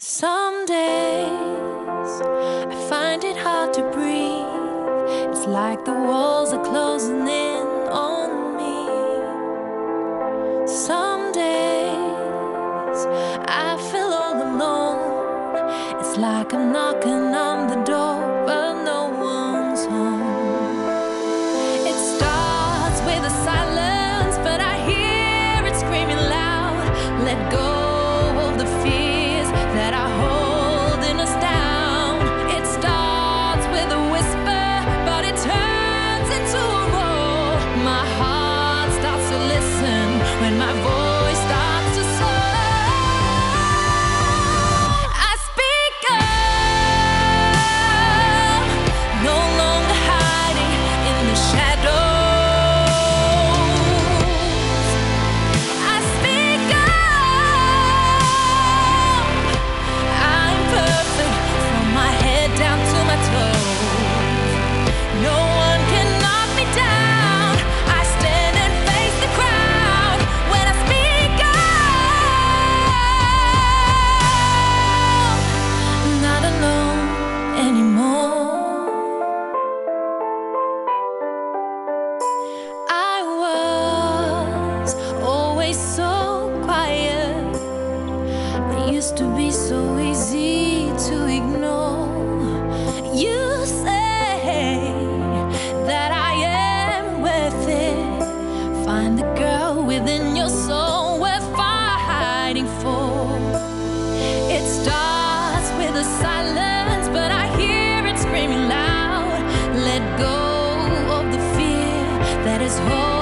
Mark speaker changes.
Speaker 1: Some days I find it hard to breathe. It's like the walls are closing in on me. Some days I feel all alone. It's like I'm knocking on the door. used to be so easy to ignore. You say that I am worth it. Find the girl within your soul we're fighting for. It starts with a silence, but I hear it screaming loud. Let go of the fear that is holding.